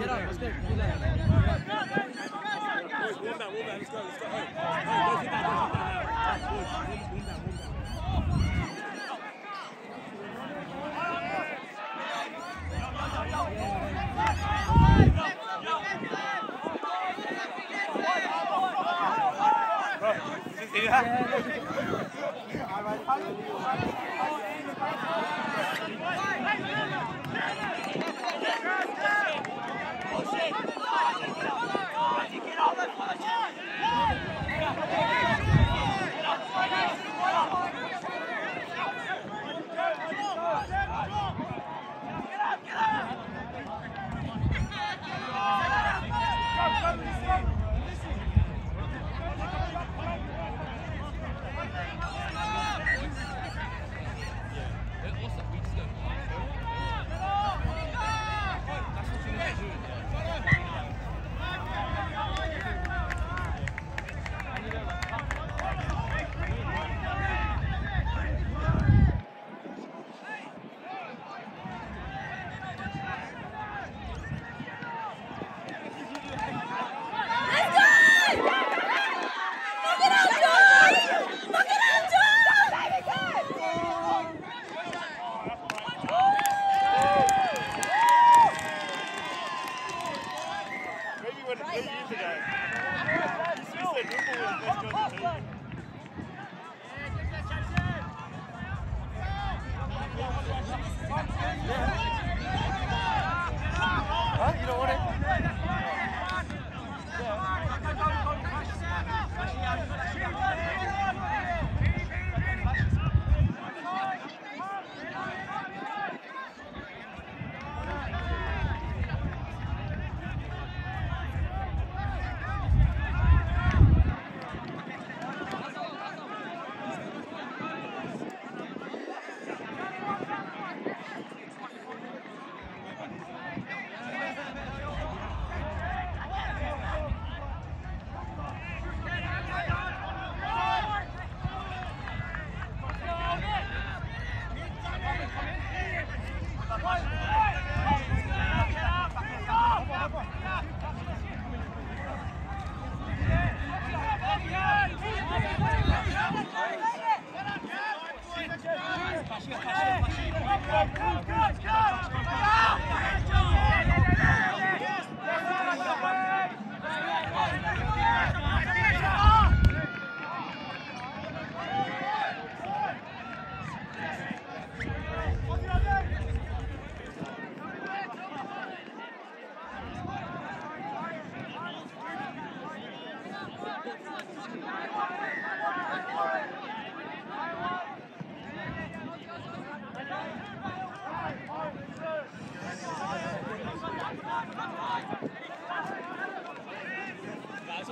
Get out, let's go. Get out. Boys, warm down, warm down, let's go, let's go. Hey, hey, let's hit that, let's hit that now. Boys, warm down, warm down. Yeah.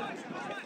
Come on, come on.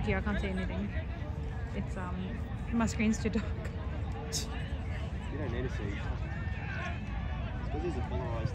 Here. I can't say anything. It's um, my screen's too dark. You don't need to see. Because these are polarized.